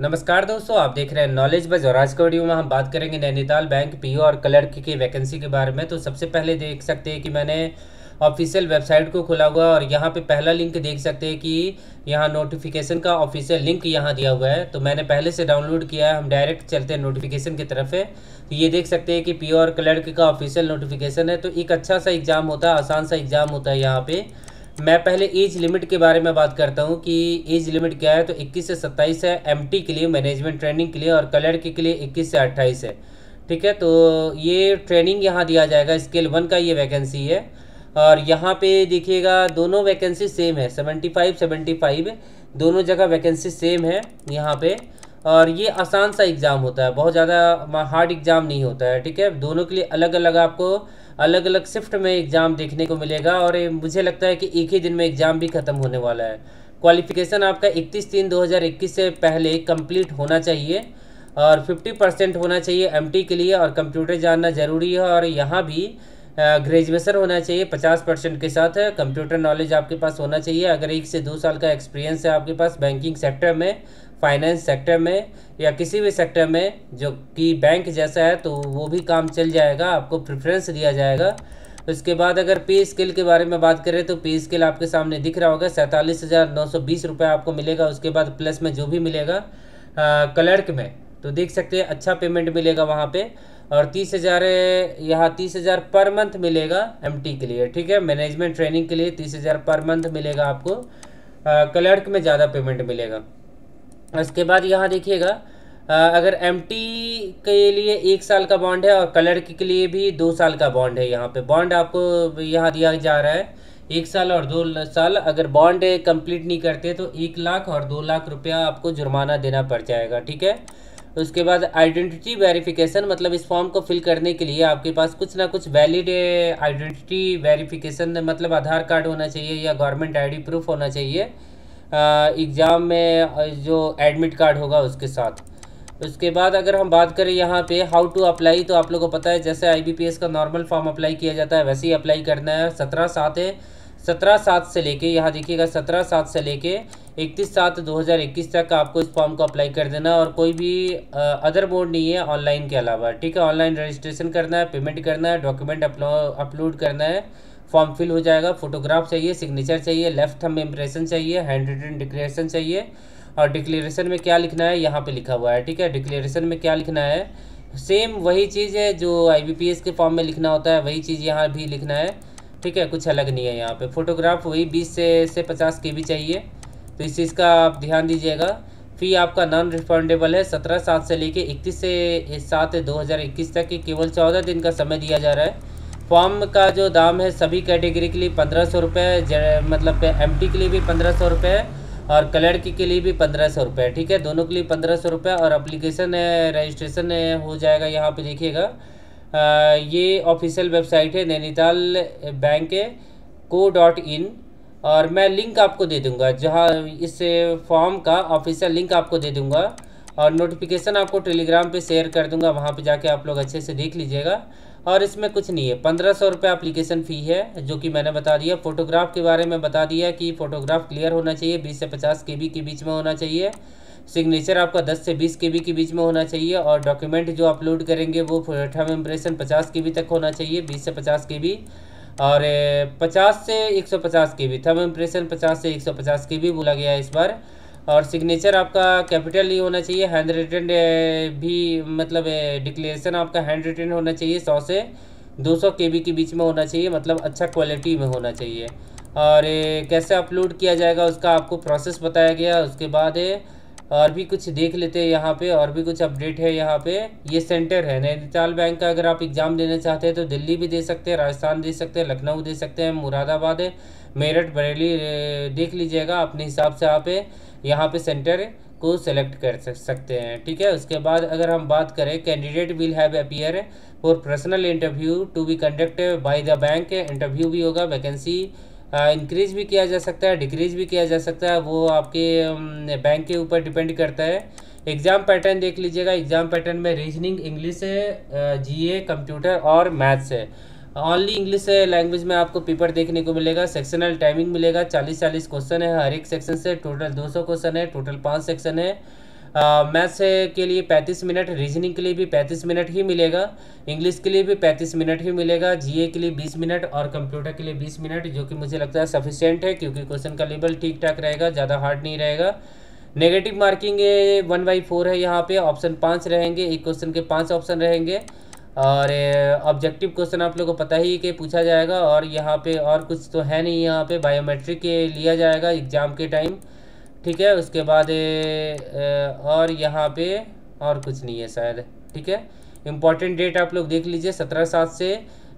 नमस्कार दोस्तों, आप देख रहे हैं नॉलेज बज और आज के वीडियो में हम बात करेंगे नैनीताल बैंक पीओ और क्लर्क की वैकेंसी के बारे में। तो सबसे पहले देख सकते हैं कि मैंने ऑफिशियल वेबसाइट को खुला हुआ और यहाँ पे पहला लिंक देख सकते हैं कि यहाँ नोटिफिकेशन का ऑफिशियल लिंक यहाँ दिया हुआ है। तो मैंने पहले से डाउनलोड किया है, हम डायरेक्ट चलते हैं नोटिफिकेशन की तरफ़ है तो ये देख सकते हैं कि पी और क्लर्क का ऑफिशियल नोटिफिकेशन है। तो एक अच्छा सा एग्ज़ाम होता है, आसान सा एग्ज़ाम होता है यहाँ पे। मैं पहले एज लिमिट के बारे में बात करता हूँ कि एज लिमिट क्या है तो 21 से 27 है एमटी के लिए मैनेजमेंट ट्रेनिंग के लिए और कलर के लिए 21 से 28 है। ठीक है तो ये ट्रेनिंग यहाँ दिया जाएगा स्केल वन का ये वैकेंसी है। और यहाँ पे देखिएगा, दोनों वैकेंसी सेम है 75 75 दोनों जगह वैकेंसी सेम है यहाँ पे। और ये आसान सा एग्ज़ाम होता है, बहुत ज़्यादा हार्ड एग्ज़ाम नहीं होता है, ठीक है? दोनों के लिए अलग अलग आपको अलग अलग शिफ्ट में एग्ज़ाम देखने को मिलेगा और मुझे लगता है कि एक ही दिन में एग्ज़ाम भी ख़त्म होने वाला है। क्वालिफिकेशन आपका इकतीस तीन दो से पहले कंप्लीट होना चाहिए और 50 परसेंट होना चाहिए एमटी के लिए और कंप्यूटर जानना ज़रूरी है और यहाँ भी ग्रेजुएशन होना चाहिए पचास परसेंट के साथ। कंप्यूटर नॉलेज आपके पास होना चाहिए। अगर एक से दो साल का एक्सपीरियंस है आपके पास बैंकिंग सेक्टर में फाइनेंस सेक्टर में या किसी भी सेक्टर में जो कि बैंक जैसा है तो वो भी काम चल जाएगा, आपको प्रेफरेंस दिया जाएगा। उसके बाद अगर पे स्किल के बारे में बात करें तो पे स्किल आपके सामने दिख रहा होगा, सैंतालीस हज़ार नौ सौ बीस रुपये आपको मिलेगा। उसके बाद प्लस में जो भी मिलेगा क्लर्क में तो देख सकते हैं अच्छा पेमेंट मिलेगा वहाँ पे। और तीस हज़ार, यहाँ तीस हज़ार पर मंथ मिलेगा एमटी के लिए, ठीक है? मैनेजमेंट ट्रेनिंग के लिए तीस हज़ार पर मंथ मिलेगा आपको। क्लर्क में ज़्यादा पेमेंट मिलेगा। उसके बाद यहाँ देखिएगा अगर एमटी के लिए एक साल का बॉन्ड है और कलर के लिए भी दो साल का बॉन्ड है यहाँ पे। बॉन्ड आपको यहाँ दिया जा रहा है, एक साल और दो साल। अगर बॉन्ड कंप्लीट नहीं करते तो एक लाख और दो लाख रुपया आपको जुर्माना देना पड़ जाएगा, ठीक है? उसके बाद आइडेंटिटी वेरिफिकेशन मतलब इस फॉर्म को फिल करने के लिए आपके पास कुछ ना कुछ वैलिड आइडेंटिटी वेरिफिकेशन मतलब आधार कार्ड होना चाहिए या गवर्नमेंट आईडी प्रूफ होना चाहिए। एग्ज़ाम में जो एडमिट कार्ड होगा उसके साथ। उसके बाद अगर हम बात करें यहाँ पे हाउ टू अप्लाई तो आप लोगों को पता है, जैसे आईबीपीएस का नॉर्मल फॉर्म अप्लाई किया जाता है, वैसे ही अप्लाई करना है। सत्रह सात है, सत्रह सात से लेके, यहाँ देखिएगा, सत्रह सात से लेके इकतीस सात दो हज़ार इक्कीस तक आपको इस फॉर्म को अप्लाई कर देना और कोई भी अदर मोड नहीं है ऑनलाइन के अलावा, ठीक है? ऑनलाइन रजिस्ट्रेशन करना है पेमेंट करना है डॉक्यूमेंट अपलोड करना है। फॉर्म फिल हो जाएगा। फोटोग्राफ चाहिए, सिग्नेचर चाहिए, लेफ़्ट थम इम्प्रेशन चाहिए, हैंड रिटन डिक्लेरेशन चाहिए। और डिक्लेरेशन में क्या लिखना है? यहाँ पे लिखा हुआ है, ठीक है? डिक्लेरेशन में क्या लिखना है? सेम वही चीज़ है जो आईबीपीएस के फॉर्म में लिखना होता है, वही चीज़ यहाँ भी लिखना है, ठीक है? कुछ अलग नहीं है यहाँ पे। फोटोग्राफ वही बीस से से पचास के भी चाहिए। तो इस चीज़ का आप ध्यान दीजिएगा। फ़ी आपका नॉन रिफंडेबल है, सत्रह सात से लेके इकतीस से सात दो हज़ार इक्कीस तक की केवल चौदह दिन का समय दिया जा रहा है। फॉर्म का जो दाम है सभी कैटेगरी के लिए पंद्रह सौ रुपये मतलब एम टी के लिए भी पंद्रह सौ रुपये और कलर की के लिए भी पंद्रह सौ रुपये ठीक है? दोनों के लिए पंद्रह सौ रुपये और अप्लीकेशन रजिस्ट्रेशन हो जाएगा यहाँ पे देखिएगा। ये ऑफिशियल वेबसाइट है, Nainital bank co dot in और मैं लिंक आपको दे दूँगा। जहाँ इस फॉर्म का ऑफिशियल लिंक आपको दे दूँगा। और नोटिफिकेशन आपको टेलीग्राम पे शेयर कर दूँगा, वहाँ पे जाके आप लोग अच्छे से देख लीजिएगा। और इसमें कुछ नहीं है, पंद्रह सौ रुपये अप्लीकेशन फ़ी है, जो कि मैंने बता दिया। फ़ोटोग्राफ के बारे में बता दिया कि फ़ोटोग्राफ क्लियर होना चाहिए, बीस से पचास के के बीच में होना चाहिए। सिग्नेचर आपका दस से बीस के के बीच में होना चाहिए और डॉक्यूमेंट जो अपलोड करेंगे वो थर्म इम्प्रेशन पचास के तक होना चाहिए, बीस से पचास के और, पचास से एक सौ पचास के बी थम इम्प्रेशन पचास से एक सौ पचास के बोला गया है इस बार। और सिग्नेचर आपका कैपिटल ही होना चाहिए हैंड रिटन भी मतलब डिक्लेरेशन आपका हैंड रिटन होना चाहिए, सौ से दो सौ के बी के बीच में होना चाहिए मतलब अच्छा क्वालिटी में होना चाहिए। और कैसे अपलोड किया जाएगा उसका आपको प्रोसेस बताया गया, उसके बाद और भी कुछ देख लेते हैं यहाँ पे, और भी कुछ अपडेट है यहाँ पे। ये सेंटर है, नैनीताल बैंक का अगर आप एग्ज़ाम देना चाहते हैं तो दिल्ली भी दे सकते हैं, राजस्थान दे सकते हैं, लखनऊ दे सकते हैं, मुरादाबाद है। मेरठ, बरेली देख लीजिएगा अपने हिसाब से आप यहाँ पे सेंटर को सेलेक्ट कर सकते हैं, ठीक है? उसके बाद अगर हम बात करें candidate will have appear for personal interview to be conduct by the bank interview भी होगा वैकेंसी इंक्रीज भी किया जा सकता है डिक्रीज भी किया जा सकता है, वो आपके बैंक के ऊपर डिपेंड करता है। एग्ज़ाम पैटर्न देख लीजिएगा एग्ज़ाम पैटर्न में रीजनिंग इंग्लिश है जीए कंप्यूटर और मैथ्स है ओनली इंग्लिश लैंग्वेज में आपको पेपर देखने को मिलेगा सेक्शनल टाइमिंग मिलेगा, चालीस चालीस क्वेश्चन है, हर एक सेक्शन से टोटल दो सौ क्वेश्चन है टोटल पाँच सेक्शन है। मैथ्स के लिए पैंतीस मिनट, रीजनिंग के लिए भी पैंतीस मिनट ही मिलेगा, इंग्लिश के लिए भी पैंतीस मिनट ही मिलेगा, जीए के लिए बीस मिनट और कंप्यूटर के लिए बीस मिनट, जो कि मुझे लगता है सफिशियंट है, क्योंकि क्वेश्चन का लेवल ठीक ठाक रहेगा, ज़्यादा हार्ड नहीं रहेगा। Negative marking one by four है यहाँ पे ऑप्शन पाँच रहेंगे, एक क्वेश्चन के पाँच ऑप्शन रहेंगे। और ऑब्जेक्टिव क्वेश्चन आप लोगों को पता ही कि पूछा जाएगा, और यहाँ पे और कुछ तो है नहीं यहाँ पे बायोमेट्रिक लिया जाएगा एग्ज़ाम के टाइम ठीक है, उसके बाद और यहाँ पे और कुछ नहीं है शायद, ठीक है? इंपॉर्टेंट डेट आप लोग देख लीजिए, सत्रह सात से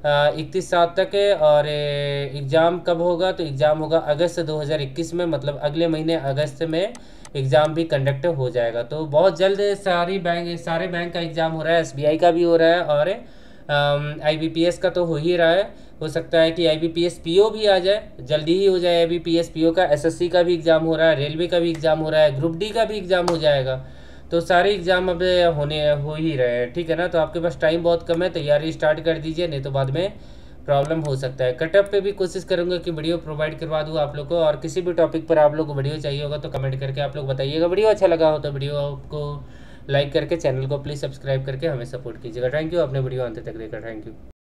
इकतीस सात तक है, और एग्ज़ाम कब होगा? तो एग्ज़ाम होगा अगस्त 2021 में मतलब अगले महीने अगस्त में एग्ज़ाम भी कंडक्ट हो जाएगा। तो बहुत जल्द सारी बैंक सारे बैंक का एग्ज़ाम हो रहा है एसबीआई का भी हो रहा है, और आईबीपीएस का तो हो ही रहा है। हो सकता है कि आईबीपीएस पीओ भी आ जाए, जल्दी ही हो जाए आईबीपीएस पीओ का एसएससी का भी एग्ज़ाम हो रहा है, रेलवे का भी एग्ज़ाम हो रहा है, ग्रुप डी का भी एग्ज़ाम हो जाएगा। तो सारे एग्ज़ाम अब होने, हो ही रहे हैं, ठीक है ना? तो आपके पास टाइम बहुत कम है, तैयारी स्टार्ट कर दीजिए, नहीं तो बाद में प्रॉब्लम हो सकता है। कटअप पे भी कोशिश करूँगा कि वीडियो प्रोवाइड करवा दूँ आप लोग को, और किसी भी टॉपिक पर आप लोग को वीडियो चाहिए होगा तो कमेंट करके आप लोग बताइएगा। वीडियो अच्छा लगा हो तो वीडियो आपको लाइक करके, चैनल को प्लीज़ सब्सक्राइब करके हमें सपोर्ट कीजिएगा। थैंक यू, अपने वीडियो अंत तक देखा थैंक यू।